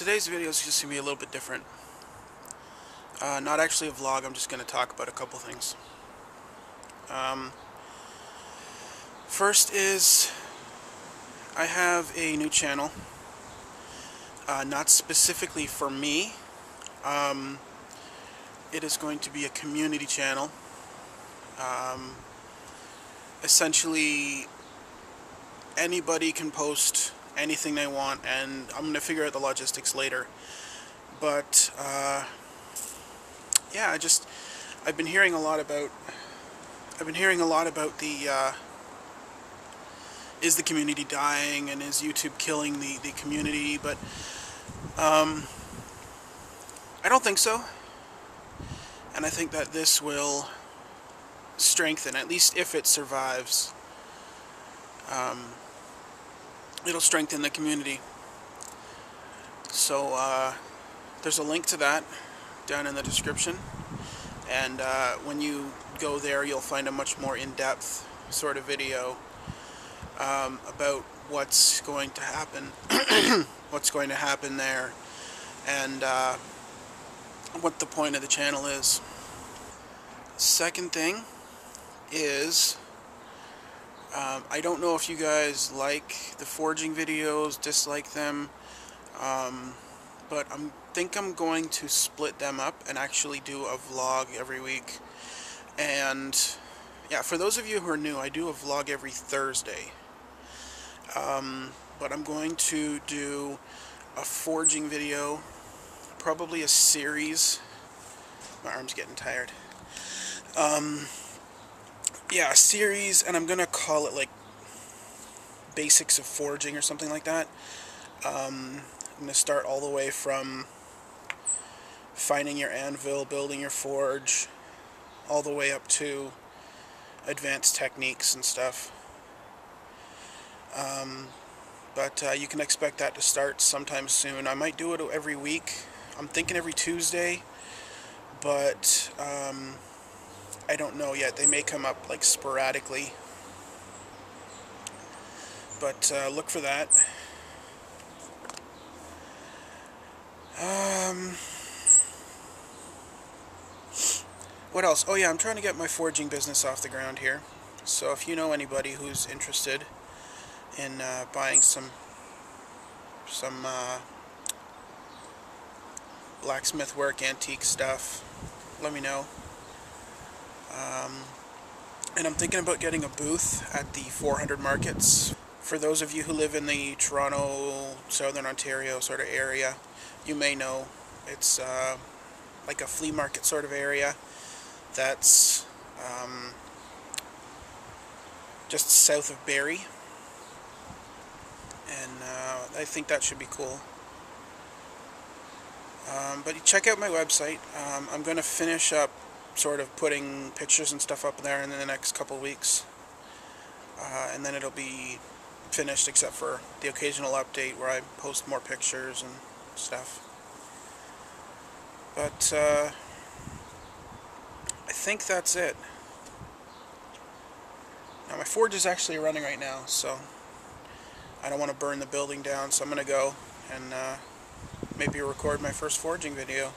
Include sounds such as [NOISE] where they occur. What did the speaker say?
today's video is just going to be a little bit different. Uh, not actually a vlog, I'm just going to talk about a couple things. Um, first is, I have a new channel. Uh, not specifically for me. Um, it is going to be a community channel. Um, essentially, anybody can post anything they want, and I'm going to figure out the logistics later. But, uh, yeah, I just, I've been hearing a lot about, I've been hearing a lot about the, uh, is the community dying, and is YouTube killing the, the community, but, um, I don't think so. And I think that this will strengthen, at least if it survives, um, it'll strengthen the community. So uh, there's a link to that down in the description. And uh, when you go there, you'll find a much more in-depth sort of video um, about what's going to happen, [CLEARS THROAT] what's going to happen there, and uh, what the point of the channel is. Second thing is um, I don't know if you guys like the forging videos, dislike them, um, but I think I'm going to split them up and actually do a vlog every week. And yeah, for those of you who are new, I do a vlog every Thursday. Um, but I'm going to do a forging video, probably a series. My arm's getting tired. Yeah, a series, and I'm gonna call it like Basics of Forging or something like that. Um, I'm gonna start all the way from finding your anvil, building your forge, all the way up to advanced techniques and stuff. Um, but uh, you can expect that to start sometime soon. I might do it every week. I'm thinking every Tuesday, but um, I don't know yet. They may come up like sporadically. But uh, look for that. Um, what else? Oh yeah, I'm trying to get my forging business off the ground here. So if you know anybody who's interested in uh, buying some some uh, blacksmith work, antique stuff, let me know. Um, and I'm thinking about getting a booth at the 400 markets. For those of you who live in the Toronto, Southern Ontario sort of area, you may know it's uh, like a flea market sort of area that's um, just south of Barrie. And uh, I think that should be cool. Um, but check out my website. Um, I'm going to finish up sort of putting pictures and stuff up there in the next couple weeks. Uh, and then it'll be finished except for the occasional update where I post more pictures and stuff. But uh, I think that's it. Now my forge is actually running right now, so I don't want to burn the building down, so I'm going to go and uh, maybe record my first forging video.